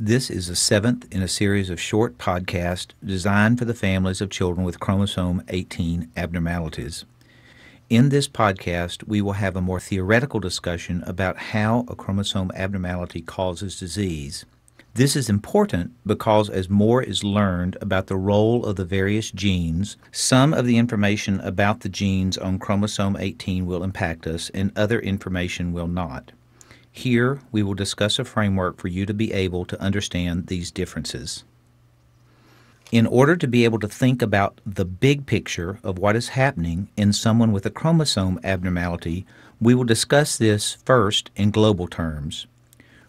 This is the seventh in a series of short podcasts designed for the families of children with chromosome 18 abnormalities. In this podcast, we will have a more theoretical discussion about how a chromosome abnormality causes disease. This is important because as more is learned about the role of the various genes, some of the information about the genes on chromosome 18 will impact us and other information will not. Here, we will discuss a framework for you to be able to understand these differences. In order to be able to think about the big picture of what is happening in someone with a chromosome abnormality, we will discuss this first in global terms.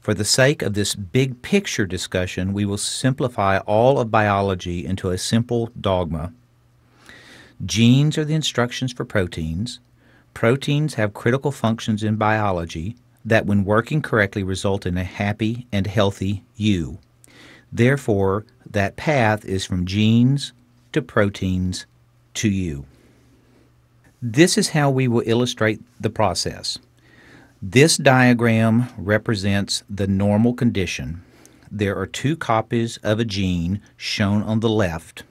For the sake of this big picture discussion, we will simplify all of biology into a simple dogma. Genes are the instructions for proteins. Proteins have critical functions in biology, that when working correctly result in a happy and healthy you. Therefore, that path is from genes to proteins to you. This is how we will illustrate the process. This diagram represents the normal condition. There are two copies of a gene shown on the left.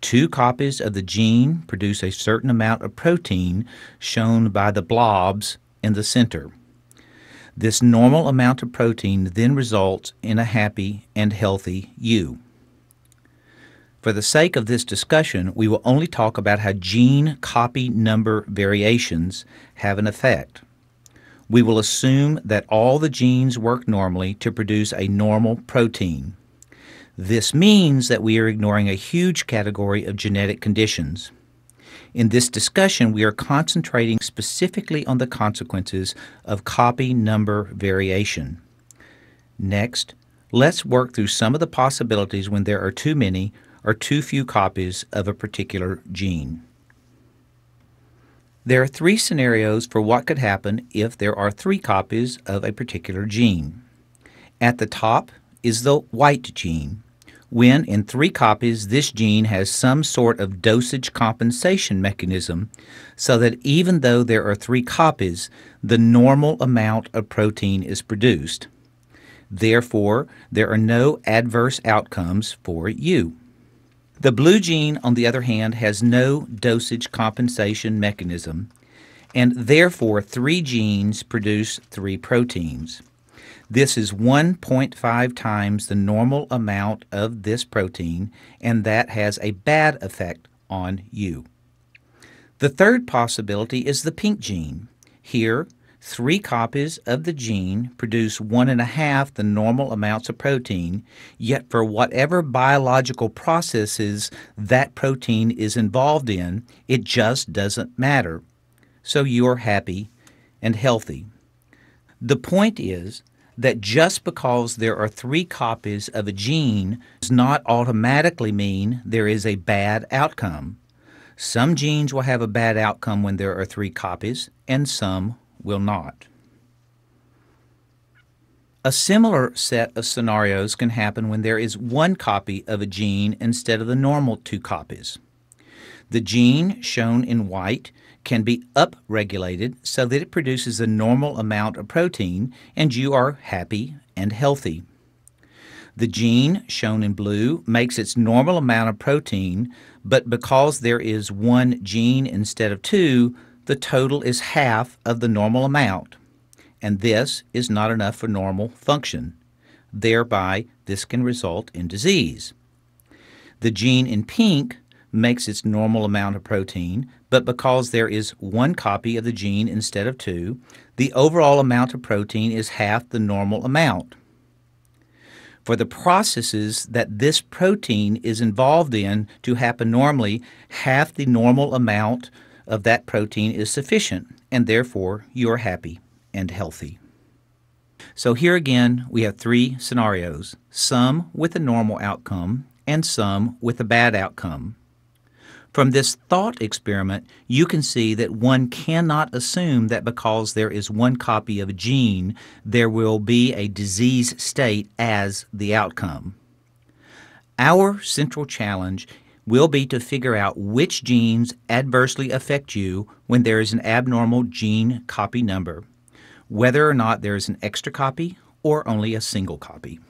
Two copies of the gene produce a certain amount of protein shown by the blobs in the center. This normal amount of protein then results in a happy and healthy you. For the sake of this discussion, we will only talk about how gene copy number variations have an effect. We will assume that all the genes work normally to produce a normal protein. This means that we are ignoring a huge category of genetic conditions. In this discussion, we are concentrating specifically on the consequences of copy number variation. Next, let's work through some of the possibilities when there are too many or too few copies of a particular gene. There are three scenarios for what could happen if there are three copies of a particular gene. At the top is the white gene when in three copies this gene has some sort of dosage compensation mechanism so that even though there are three copies, the normal amount of protein is produced. Therefore, there are no adverse outcomes for you. The blue gene, on the other hand, has no dosage compensation mechanism, and therefore three genes produce three proteins. This is 1.5 times the normal amount of this protein, and that has a bad effect on you. The third possibility is the pink gene. Here, three copies of the gene produce one and a half the normal amounts of protein, yet for whatever biological processes that protein is involved in, it just doesn't matter. So you're happy and healthy. The point is that just because there are three copies of a gene does not automatically mean there is a bad outcome. Some genes will have a bad outcome when there are three copies, and some will not. A similar set of scenarios can happen when there is one copy of a gene instead of the normal two copies. The gene shown in white can be upregulated so that it produces a normal amount of protein and you are happy and healthy. The gene, shown in blue, makes its normal amount of protein, but because there is one gene instead of two, the total is half of the normal amount. And this is not enough for normal function. Thereby, this can result in disease. The gene in pink makes its normal amount of protein, but because there is one copy of the gene instead of two, the overall amount of protein is half the normal amount. For the processes that this protein is involved in to happen normally, half the normal amount of that protein is sufficient, and therefore you are happy and healthy. So here again, we have three scenarios some with a normal outcome and some with a bad outcome. From this thought experiment, you can see that one cannot assume that because there is one copy of a gene, there will be a disease state as the outcome. Our central challenge will be to figure out which genes adversely affect you when there is an abnormal gene copy number, whether or not there is an extra copy or only a single copy.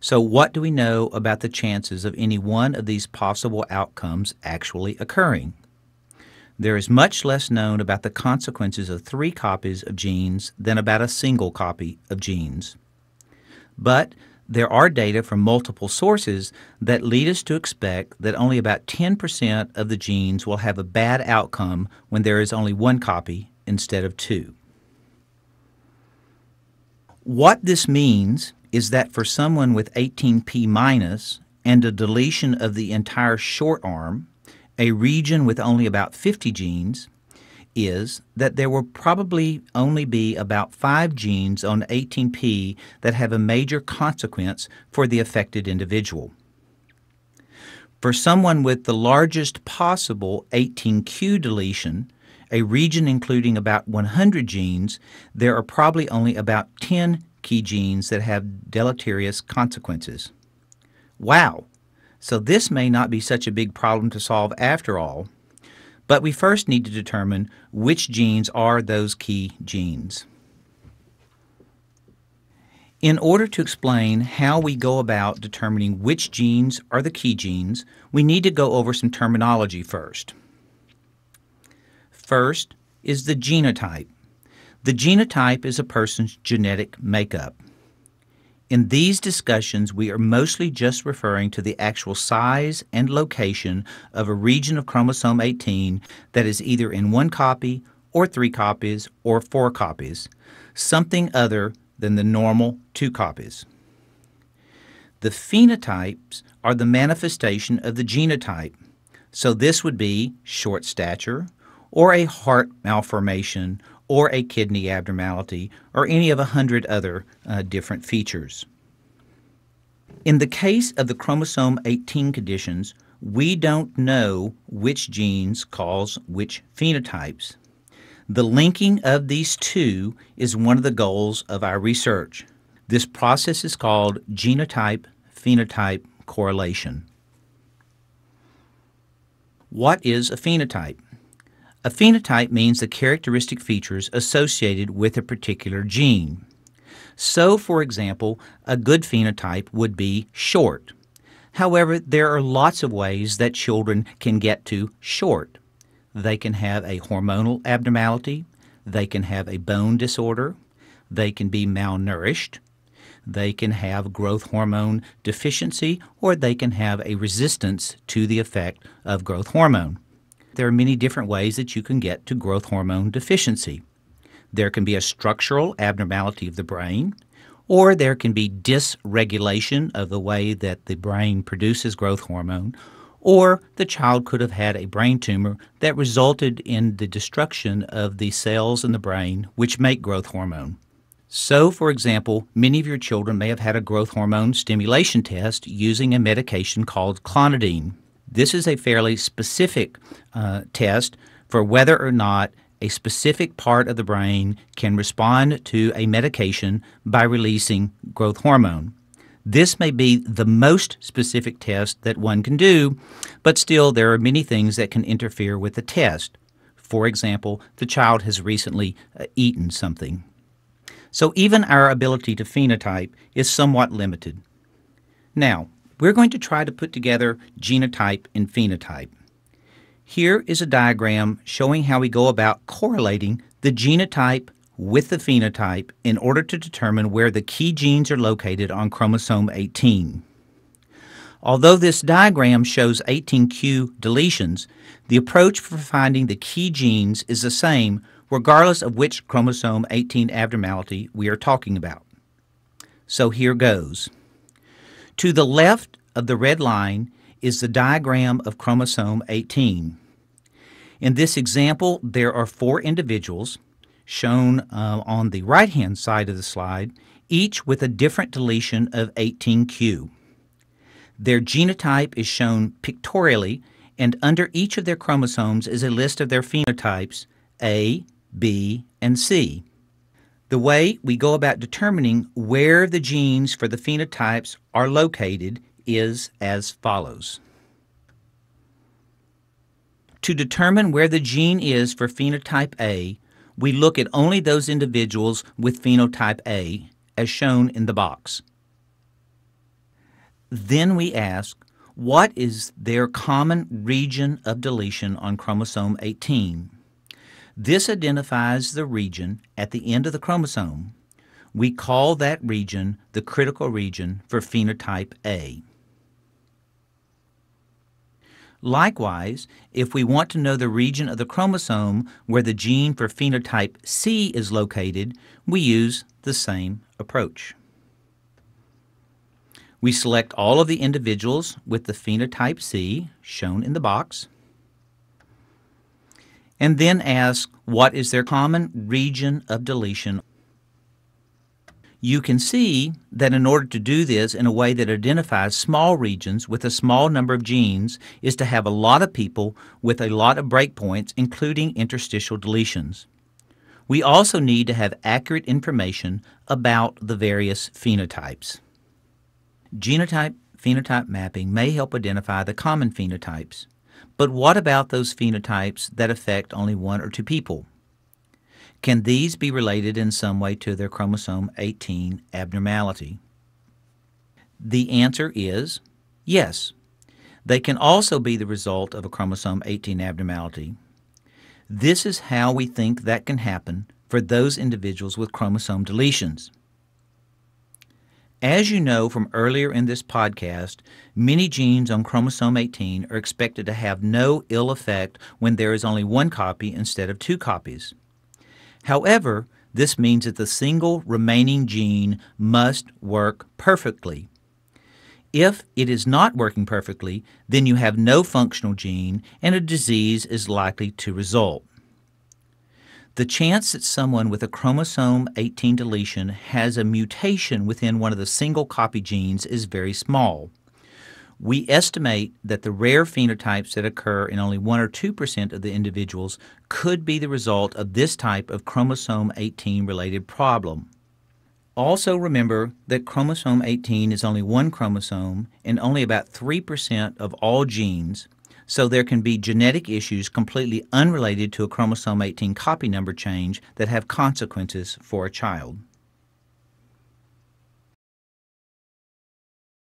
So, what do we know about the chances of any one of these possible outcomes actually occurring? There is much less known about the consequences of three copies of genes than about a single copy of genes. But there are data from multiple sources that lead us to expect that only about 10% of the genes will have a bad outcome when there is only one copy instead of two. What this means is that for someone with 18p minus and a deletion of the entire short arm, a region with only about 50 genes is that there will probably only be about 5 genes on 18p that have a major consequence for the affected individual. For someone with the largest possible 18q deletion, a region including about 100 genes, there are probably only about 10 key genes that have deleterious consequences. Wow! So this may not be such a big problem to solve after all. But we first need to determine which genes are those key genes. In order to explain how we go about determining which genes are the key genes, we need to go over some terminology first. First is the genotype. The genotype is a person's genetic makeup. In these discussions, we are mostly just referring to the actual size and location of a region of chromosome 18 that is either in one copy or three copies or four copies, something other than the normal two copies. The phenotypes are the manifestation of the genotype, so this would be short stature, or a heart malformation, or a kidney abnormality, or any of a hundred other uh, different features. In the case of the chromosome 18 conditions, we don't know which genes cause which phenotypes. The linking of these two is one of the goals of our research. This process is called genotype phenotype correlation. What is a phenotype? A phenotype means the characteristic features associated with a particular gene. So, for example, a good phenotype would be short. However, there are lots of ways that children can get to short. They can have a hormonal abnormality, they can have a bone disorder, they can be malnourished, they can have growth hormone deficiency, or they can have a resistance to the effect of growth hormone there are many different ways that you can get to growth hormone deficiency. There can be a structural abnormality of the brain, or there can be dysregulation of the way that the brain produces growth hormone, or the child could have had a brain tumor that resulted in the destruction of the cells in the brain which make growth hormone. So, for example, many of your children may have had a growth hormone stimulation test using a medication called clonidine. This is a fairly specific uh, test for whether or not a specific part of the brain can respond to a medication by releasing growth hormone. This may be the most specific test that one can do, but still there are many things that can interfere with the test. For example, the child has recently uh, eaten something. So even our ability to phenotype is somewhat limited. Now, we're going to try to put together genotype and phenotype. Here is a diagram showing how we go about correlating the genotype with the phenotype in order to determine where the key genes are located on chromosome 18. Although this diagram shows 18q deletions, the approach for finding the key genes is the same regardless of which chromosome 18 abnormality we are talking about. So here goes. To the left of the red line is the diagram of chromosome 18. In this example, there are four individuals shown uh, on the right hand side of the slide, each with a different deletion of 18q. Their genotype is shown pictorially, and under each of their chromosomes is a list of their phenotypes A, B, and C. The way we go about determining where the genes for the phenotypes are located is as follows. To determine where the gene is for phenotype A, we look at only those individuals with phenotype A, as shown in the box. Then we ask, what is their common region of deletion on chromosome 18? This identifies the region at the end of the chromosome. We call that region the critical region for phenotype A. Likewise, if we want to know the region of the chromosome where the gene for phenotype C is located, we use the same approach. We select all of the individuals with the phenotype C, shown in the box, and then ask what is their common region of deletion you can see that in order to do this in a way that identifies small regions with a small number of genes is to have a lot of people with a lot of breakpoints, including interstitial deletions. We also need to have accurate information about the various phenotypes. Genotype phenotype mapping may help identify the common phenotypes. But what about those phenotypes that affect only one or two people? Can these be related in some way to their chromosome 18 abnormality? The answer is yes. They can also be the result of a chromosome 18 abnormality. This is how we think that can happen for those individuals with chromosome deletions. As you know from earlier in this podcast, many genes on chromosome 18 are expected to have no ill effect when there is only one copy instead of two copies. However, this means that the single remaining gene must work perfectly. If it is not working perfectly, then you have no functional gene and a disease is likely to result. The chance that someone with a chromosome 18 deletion has a mutation within one of the single copy genes is very small. We estimate that the rare phenotypes that occur in only 1 or 2% of the individuals could be the result of this type of chromosome 18 related problem. Also remember that chromosome 18 is only one chromosome and only about 3% of all genes, so there can be genetic issues completely unrelated to a chromosome 18 copy number change that have consequences for a child.